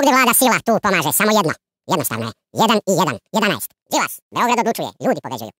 tamo gdje vlada sila, tu pomaže, samo jedno. Jednostavno je. Jedan i jedan. Jedanaest. Đilas, Beograd odlučuje, ljudi pobeđuju.